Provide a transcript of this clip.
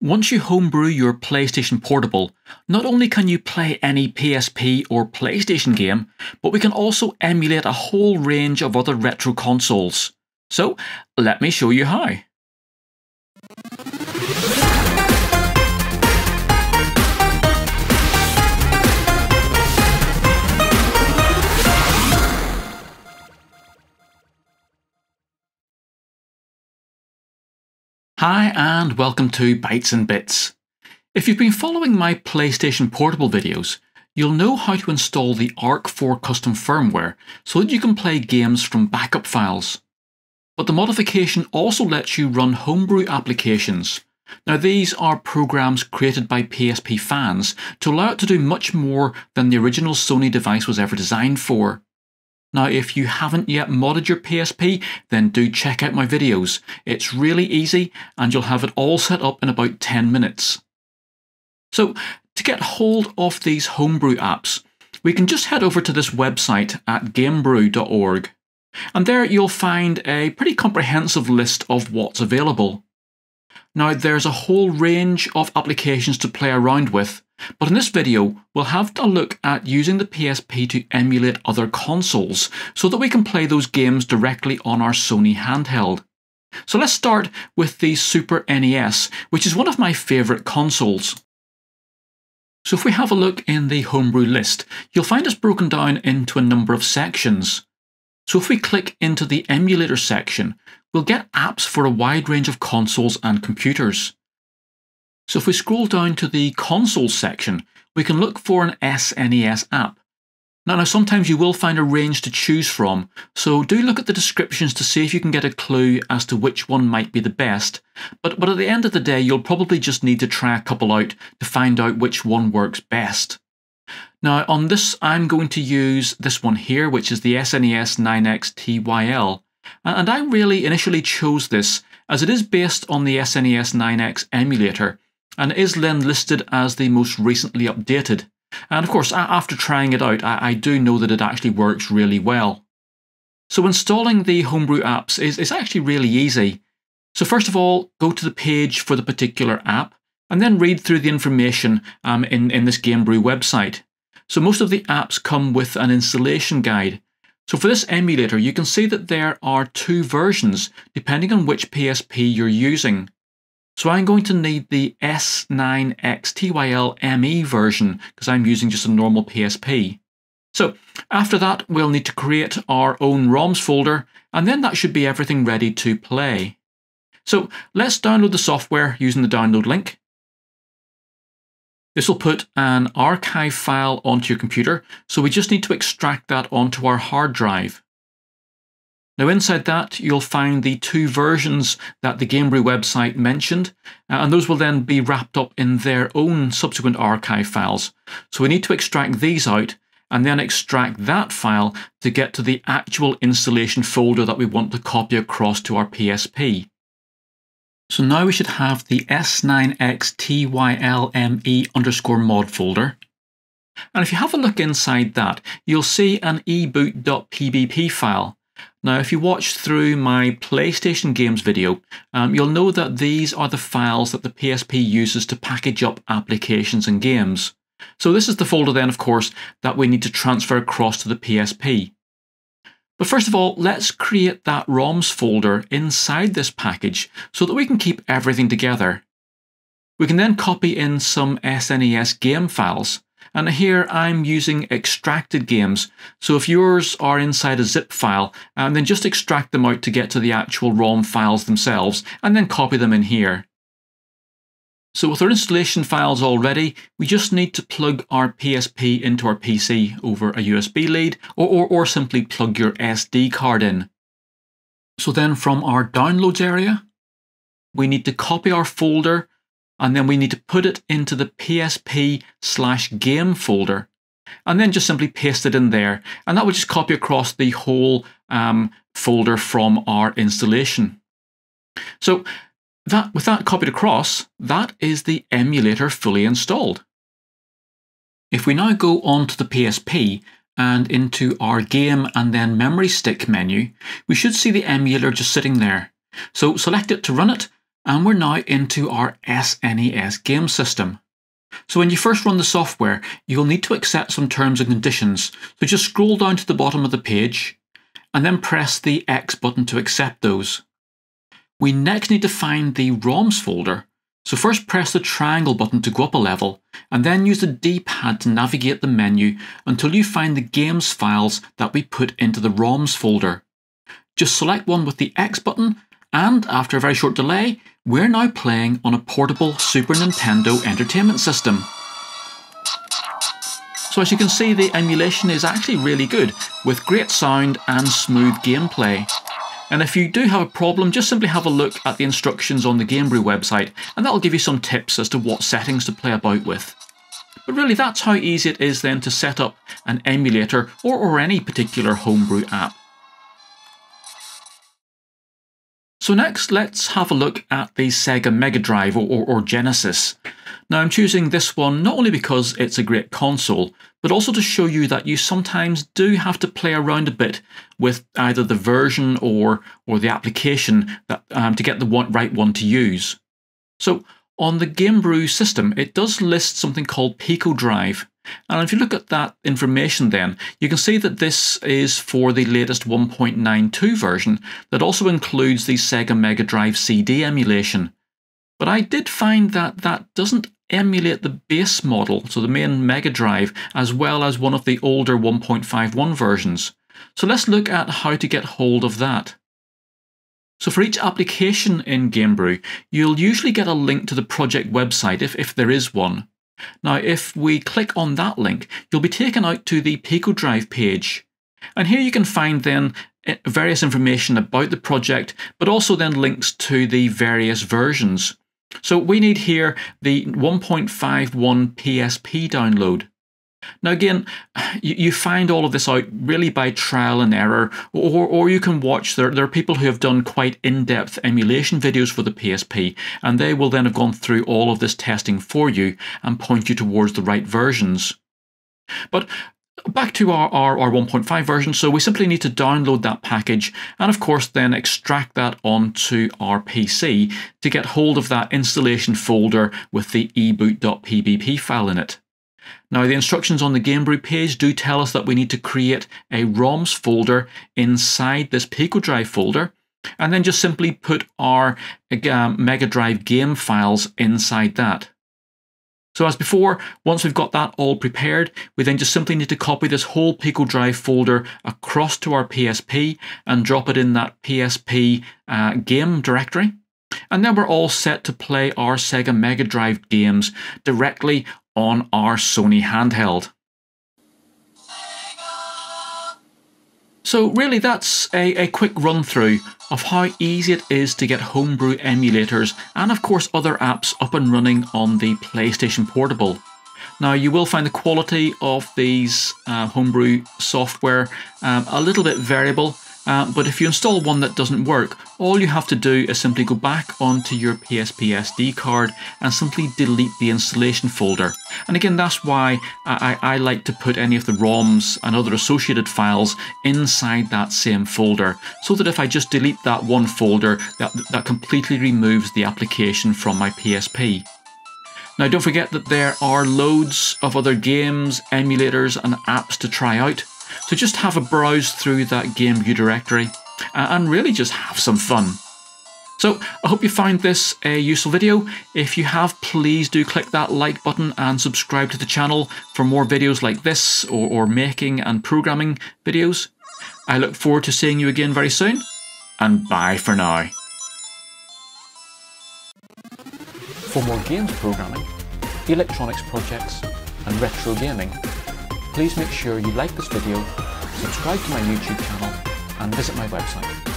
Once you homebrew your PlayStation Portable, not only can you play any PSP or PlayStation game, but we can also emulate a whole range of other retro consoles. So, let me show you how. Hi and welcome to Bytes and Bits. If you've been following my PlayStation Portable videos, you'll know how to install the ARK-4 custom firmware so that you can play games from backup files. But the modification also lets you run homebrew applications. Now these are programs created by PSP fans to allow it to do much more than the original Sony device was ever designed for. Now, if you haven't yet modded your PSP, then do check out my videos. It's really easy and you'll have it all set up in about 10 minutes. So, to get hold of these homebrew apps, we can just head over to this website at gamebrew.org. And there you'll find a pretty comprehensive list of what's available. Now, there's a whole range of applications to play around with, but in this video, we'll have a look at using the PSP to emulate other consoles so that we can play those games directly on our Sony handheld. So let's start with the Super NES, which is one of my favourite consoles. So if we have a look in the homebrew list, you'll find it's broken down into a number of sections. So if we click into the emulator section, we'll get apps for a wide range of consoles and computers. So if we scroll down to the console section, we can look for an SNES app. Now, now, sometimes you will find a range to choose from, so do look at the descriptions to see if you can get a clue as to which one might be the best. But, but at the end of the day, you'll probably just need to try a couple out to find out which one works best. Now, on this, I'm going to use this one here, which is the SNES 9X TYL. And I really initially chose this as it is based on the SNES 9X emulator, and is then listed as the most recently updated. And of course, after trying it out, I, do know that it actually works really well. So installing the homebrew apps is, is actually really easy. So first of all, go to the page for the particular app, and then read through the information um, in, in this Gamebrew website. So most of the apps come with an installation guide. So for this emulator, you can see that there are two versions, depending on which PSP you're using. So I'm going to need the S9XTYL-ME version because I'm using just a normal PSP. So after that, we'll need to create our own ROMs folder, and then that should be everything ready to play. So let's download the software using the download link. This will put an archive file onto your computer, so we just need to extract that onto our hard drive. Now, inside that, you'll find the two versions that the Gamebrew website mentioned, uh, and those will then be wrapped up in their own subsequent archive files. So we need to extract these out and then extract that file to get to the actual installation folder that we want to copy across to our PSP. So now we should have the S9XTYLME underscore mod folder. And if you have a look inside that, you'll see an eboot.pbp file. Now, if you watch through my PlayStation games video, um, you'll know that these are the files that the PSP uses to package up applications and games. So this is the folder then, of course, that we need to transfer across to the PSP. But first of all, let's create that ROMs folder inside this package so that we can keep everything together. We can then copy in some SNES game files. And here I'm using extracted games. So if yours are inside a zip file, and then just extract them out to get to the actual ROM files themselves, and then copy them in here. So with our installation files already, we just need to plug our PSP into our PC over a USB lead, or, or, or simply plug your SD card in. So then from our downloads area, we need to copy our folder and then we need to put it into the PSP slash game folder and then just simply paste it in there. And that will just copy across the whole um, folder from our installation. So that with that copied across, that is the emulator fully installed. If we now go onto the PSP and into our game and then memory stick menu, we should see the emulator just sitting there. So select it to run it And we're now into our SNES game system. So when you first run the software, you'll need to accept some terms and conditions. So just scroll down to the bottom of the page and then press the X button to accept those. We next need to find the ROMs folder. So first press the triangle button to go up a level, and then use the D-pad to navigate the menu until you find the games files that we put into the ROMs folder. Just select one with the X button, and after a very short delay, we're now playing on a portable Super Nintendo Entertainment System. So as you can see, the emulation is actually really good, with great sound and smooth gameplay. And if you do have a problem, just simply have a look at the instructions on the Gamebrew website, and that'll give you some tips as to what settings to play about with. But really, that's how easy it is then to set up an emulator or, or any particular homebrew app. So next, let's have a look at the Sega Mega Drive or, or, or, Genesis. Now I'm choosing this one not only because it's a great console, but also to show you that you sometimes do have to play around a bit with either the version or, or the application that, um, to get the one, right one to use. So on the Gamebrew system, it does list something called Pico Drive, and if you look at that information then, you can see that this is for the latest 1.92 version that also includes the Sega Mega Drive CD emulation. But I did find that that doesn't emulate the base model, so the main Mega Drive, as well as one of the older 1.51 versions. So let's look at how to get hold of that. So for each application in Gamebrew, you'll usually get a link to the project website if, if there is one. Now, if we click on that link, you'll be taken out to the Pico Drive page. And here you can find then eh, various information about the project, but also then links to the various versions. So we need here the 1.51 PSP download. Now, again, you, find all of this out really by trial and error, or, or you can watch. There, there are people who have done quite in depth emulation videos for the PSP, and they will then have gone through all of this testing for you and point you towards the right versions. But back to our, our, our 1.5 version, so we simply need to download that package and, of course, then extract that onto our PC to get hold of that installation folder with the eboot.pbp file in it. Now, the instructions on the Gamebrew page do tell us that we need to create a ROMs folder inside this Pico Drive folder, and then just simply put our uh, Mega Drive game files inside that. So as before, once we've got that all prepared, we then just simply need to copy this whole Pico Drive folder across to our PSP and drop it in that PSP uh, game directory. And then we're all set to play our Sega Mega Drive games directly on our Sony handheld. So really that's a, a quick run through of how easy it is to get homebrew emulators and of course other apps up and running on the PlayStation Portable. Now you will find the quality of these uh, homebrew software um, a little bit variable uh, but if you install one that doesn't work, all you have to do is simply go back onto your PSP SD card and simply delete the installation folder. And again, that's why I, I like to put any of the ROMs and other associated files inside that same folder, so that if I just delete that one folder, that, that completely removes the application from my PSP. Now don't forget that there are loads of other games, emulators and apps to try out. So just have a browse through that Gamebrew directory uh, and really just have some fun. So I hope you find this a useful video. If you have, please do click that like button and subscribe to the channel for more videos like this or, or making and programming videos. I look forward to seeing you again very soon and bye for now. For more games programming, electronics projects and retro gaming, please make sure you like this video, subscribe to my YouTube channel and visit my website.